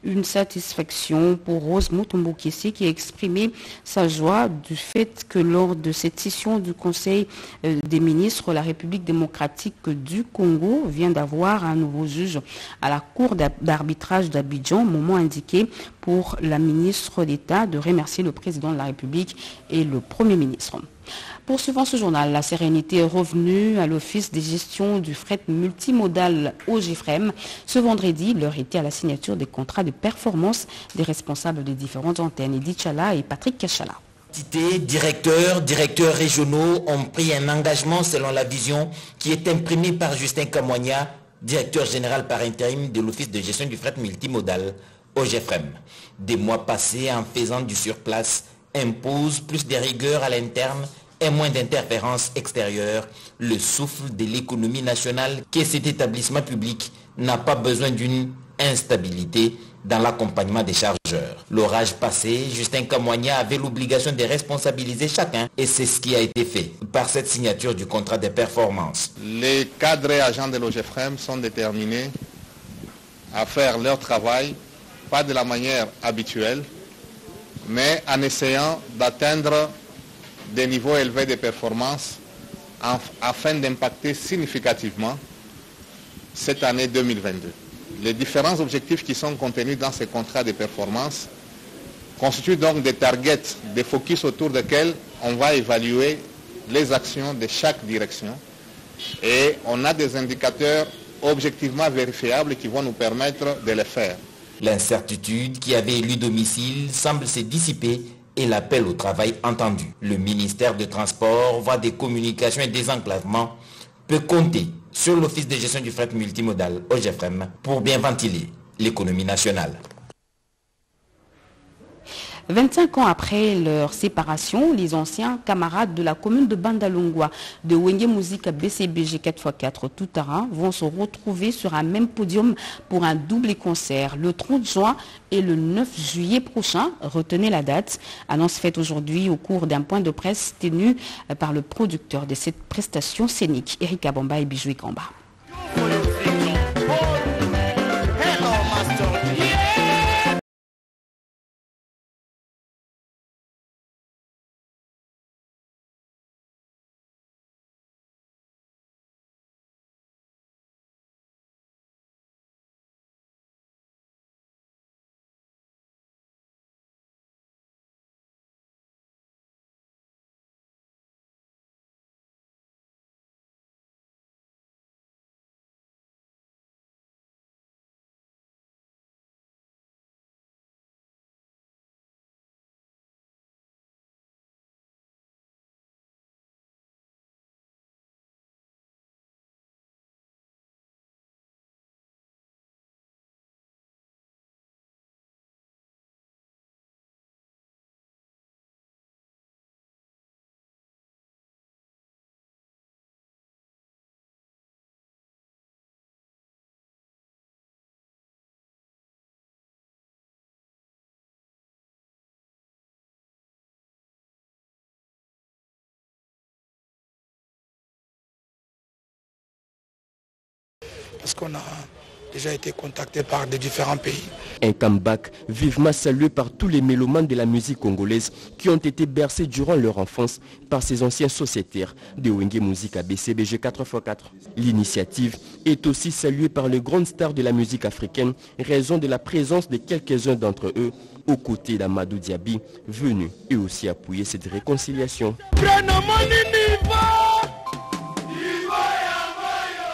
S1: une satisfaction pour Rose Mutombo qui a exprimé sa joie du fait que lors de cette session du Conseil euh, des ministres, la République démocratique du Congo vient d'avoir un nouveau juge à la Cour d'arbitrage d'Abidjan, moment indiqué pour la ministre d'État de remercier le président de la République et le Premier ministre. Poursuivant ce journal, la sérénité est revenue à l'Office des gestions du fret multimodal au GFREM. Ce vendredi, l'heure était à la signature des contrats de performance des responsables des différentes antennes, Edith Chala et Patrick Kachala.
S31: Directeurs, directeurs régionaux ont pris un engagement selon la vision qui est imprimée par Justin Camoigna, directeur général par intérim de l'Office de gestion du fret multimodal au GFREM. Des mois passés en faisant du surplace impose plus de rigueur à l'interne et moins d'interférences extérieures, le souffle de l'économie nationale que cet établissement public n'a pas besoin d'une instabilité dans l'accompagnement des chargeurs. L'orage passé, Justin Camoigna avait l'obligation de responsabiliser chacun et c'est ce qui a été fait par cette signature du contrat de performance.
S32: Les cadres et agents de l'OGFREM sont déterminés à faire leur travail, pas de la manière habituelle, mais en essayant d'atteindre des niveaux élevés de performance afin d'impacter significativement cette année 2022. Les différents objectifs qui sont contenus dans ces contrats de performance constituent donc des targets, des focus autour desquels on va évaluer les actions de chaque direction et on a des indicateurs objectivement vérifiables qui vont nous permettre de les faire.
S31: L'incertitude qui avait élu domicile semble se dissiper et l'appel au travail entendu. Le ministère des Transports, voie des communications et des enclavements peut compter sur l'Office de gestion du fret multimodal OGFM pour bien ventiler l'économie nationale.
S1: 25 ans après leur séparation, les anciens camarades de la commune de Bandalungwa de Wenge Musique BCBG 4x4 tout vont se retrouver sur un même podium pour un double concert le 30 juin et le 9 juillet prochain. Retenez la date. Annonce faite aujourd'hui au cours d'un point de presse tenu par le producteur de cette prestation scénique, Erika Bamba et Bijoui Kamba.
S33: Parce qu'on a
S34: déjà été contactés par des différents pays.
S2: Un comeback vivement salué par tous les mélomanes de la musique congolaise qui ont été bercés durant leur enfance par ces anciens sociétaires de Wenge Musique à BCBG 4x4. L'initiative est aussi saluée par les grandes stars de la musique africaine, raison de la présence de quelques-uns d'entre eux aux côtés d'Amadou Diaby, venu et aussi appuyer cette réconciliation.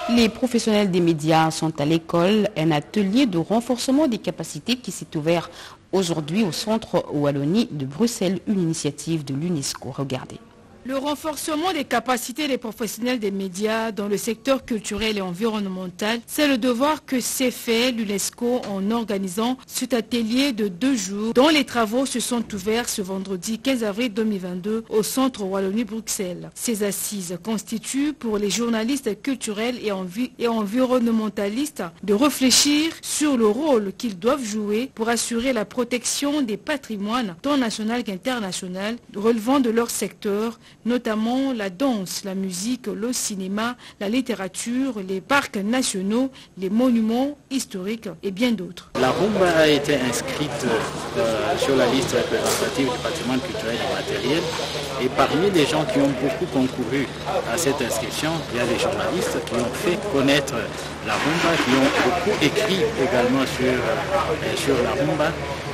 S1: Les professionnels des médias sont à l'école. Un atelier de renforcement des capacités qui s'est ouvert aujourd'hui au centre Wallonie de Bruxelles, une initiative de l'UNESCO. Regardez.
S29: Le renforcement des capacités des professionnels des médias dans le secteur culturel et environnemental, c'est le devoir que s'est fait l'UNESCO en organisant cet atelier de deux jours dont les travaux se sont ouverts ce vendredi 15 avril 2022 au centre Wallonie-Bruxelles. Ces assises constituent pour les journalistes culturels et, et environnementalistes de réfléchir sur le rôle qu'ils doivent jouer pour assurer la protection des patrimoines tant national qu'international relevant de leur secteur notamment la danse, la musique, le cinéma, la littérature, les parcs nationaux, les monuments historiques et bien d'autres.
S35: La rumba a été inscrite euh, sur la liste représentative du patrimoine culturel et matériel et parmi les gens qui ont beaucoup concouru à cette inscription, il y a des journalistes qui ont fait connaître la rumba, qui ont beaucoup écrit également sur, euh, sur la rumba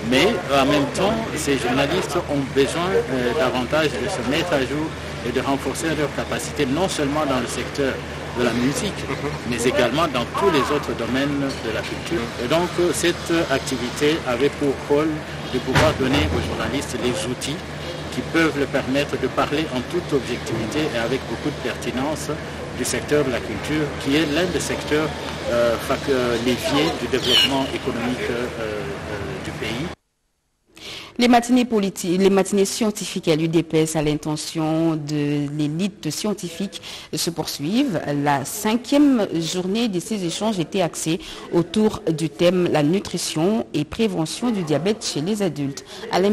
S35: mais en même temps, ces journalistes ont besoin euh, davantage de se mettre à jour et de renforcer leurs capacités, non seulement dans le secteur de la musique, mais également dans tous les autres domaines de la culture. Et donc, euh, cette activité avait pour rôle de pouvoir donner aux journalistes les outils qui peuvent leur permettre de parler en toute objectivité et avec beaucoup de pertinence du secteur de la culture, qui est l'un des secteurs euh, leviers du développement économique du pays.
S1: Les matinées, scientifiques à l'UDPS à l'intention de l'élite scientifique se poursuivent. La cinquième journée de ces échanges était axée autour du thème la nutrition et prévention du diabète chez les adultes. Alain.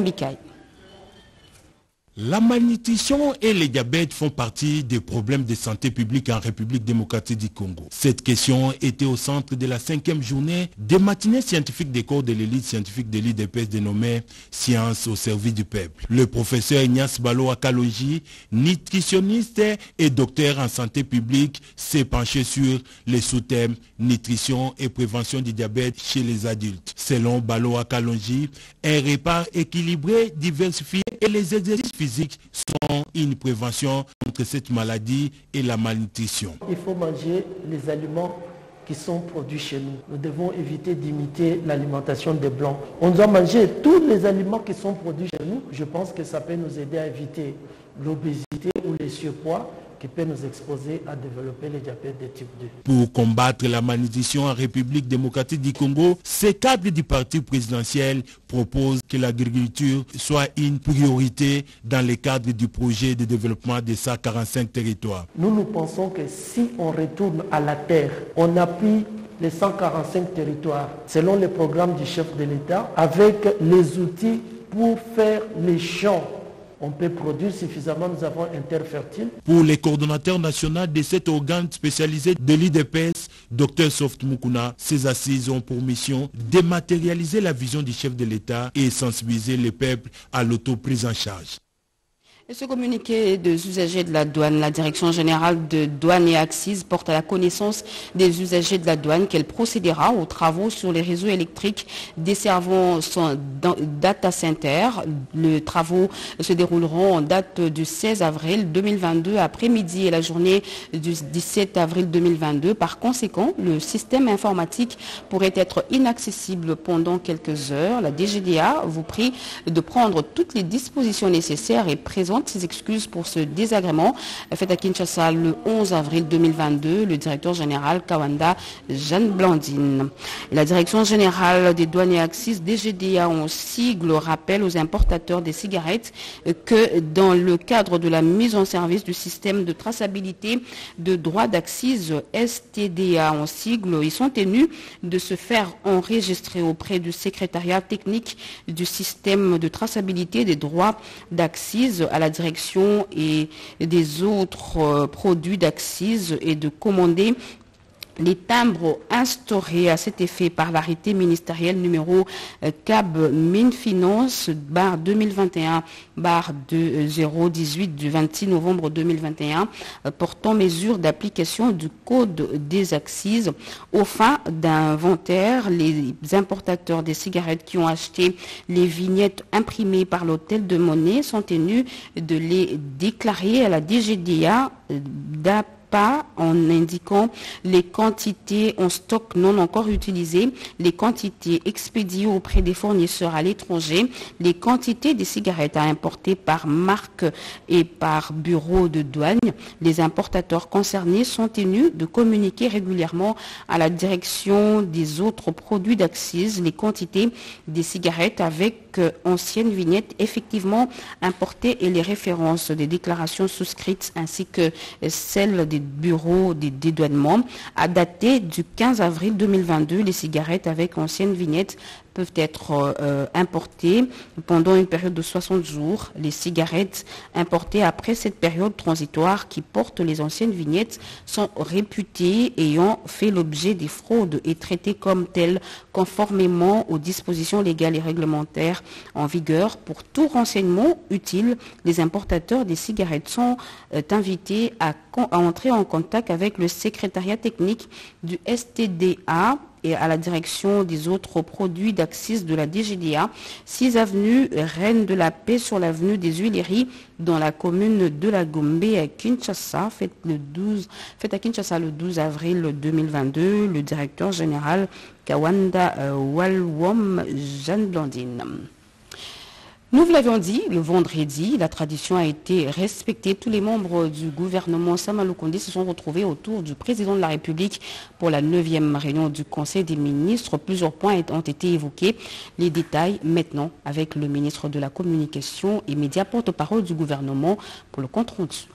S36: La malnutrition et le diabète font partie des problèmes de santé publique en République démocratique du Congo. Cette question était au centre de la cinquième journée des matinées scientifiques des corps de l'élite scientifique de l'IDPS dénommée Science au service du peuple. Le professeur Ignace Balo Akalogi, nutritionniste et docteur en santé publique, s'est penché sur les sous-thèmes nutrition et prévention du diabète chez les adultes. Selon Balo un repas équilibré, diversifié et les exercices physiques sont une prévention contre cette maladie et la malnutrition.
S37: Il faut manger les aliments qui sont produits chez nous. Nous devons éviter d'imiter l'alimentation des Blancs. On doit manger tous les aliments qui sont produits chez nous. Je pense que ça peut nous aider à éviter l'obésité ou les surpoids qui peut nous exposer à développer le diabète de type 2.
S36: Pour combattre la malnutrition en République démocratique du Congo, ces cadres du parti présidentiel proposent que l'agriculture soit une priorité dans le cadre du projet de développement de 145 territoires.
S37: Nous, nous pensons que si on retourne à la terre, on appuie les 145 territoires selon le programme du chef de l'État avec les outils pour faire les champs on peut produire suffisamment, nous avons un terre fertile.
S36: Pour les coordonnateurs nationaux de cet organe spécialisé de l'IDPS, Dr Soft Mukuna, ces assises ont pour mission de matérialiser la vision du chef de l'État et sensibiliser les peuples à l'auto-prise en charge.
S1: Ce communiqué des usagers de la douane, la Direction générale de douane et axes porte à la connaissance des usagers de la douane qu'elle procédera aux travaux sur les réseaux électriques desservant son data center. Les travaux se dérouleront en date du 16 avril 2022 après-midi et la journée du 17 avril 2022. Par conséquent, le système informatique pourrait être inaccessible pendant quelques heures. La DGDA vous prie de prendre toutes les dispositions nécessaires et présentes ses excuses pour ce désagrément fait à Kinshasa le 11 avril 2022. Le directeur général Kawanda Jeanne Blandine. La direction générale des douanes et axes DGDA en sigle rappelle aux importateurs des cigarettes que dans le cadre de la mise en service du système de traçabilité de droits d'accise STDA en sigle, ils sont tenus de se faire enregistrer auprès du secrétariat technique du système de traçabilité des droits d'accise à la direction et des autres euh, produits d'axis et de commander les timbres instaurés à cet effet par l'arrêté ministériel numéro euh, CAB Minfinance barre 2021 barre 018 du 26 novembre 2021 euh, portant mesure d'application du code des axes au fin d'inventaire les importateurs des cigarettes qui ont acheté les vignettes imprimées par l'hôtel de monnaie sont tenus de les déclarer à la DGDA pas en indiquant les quantités en stock non encore utilisées, les quantités expédiées auprès des fournisseurs à l'étranger, les quantités des cigarettes à importer par marque et par bureau de douane. Les importateurs concernés sont tenus de communiquer régulièrement à la direction des autres produits d'accise les quantités des cigarettes avec euh, anciennes vignettes effectivement importées et les références des déclarations souscrites ainsi que celles des bureaux des dédouanements a daté du 15 avril 2022. Les cigarettes avec anciennes vignettes peuvent être euh, importées pendant une période de 60 jours. Les cigarettes importées après cette période transitoire qui portent les anciennes vignettes sont réputées ayant fait l'objet des fraudes et traitées comme telles conformément aux dispositions légales et réglementaires en vigueur. Pour tout renseignement utile, les importateurs des cigarettes sont euh, invités à entrer en contact avec le secrétariat technique du STDA et à la direction des autres produits d'Axis de la DGDA, 6 avenue Reine de la Paix sur l'avenue des Huileries dans la commune de la Gombe à Kinshasa, fête, le 12, fête à Kinshasa le 12 avril 2022, le directeur général Kawanda euh, Walwom Jeanne. Nous vous l'avions dit, le vendredi, la tradition a été respectée. Tous les membres du gouvernement Samalou se sont retrouvés autour du président de la République pour la neuvième réunion du Conseil des ministres. Plusieurs points ont été évoqués. Les détails maintenant avec le ministre de la Communication et médias porte-parole du gouvernement pour le compte rendu.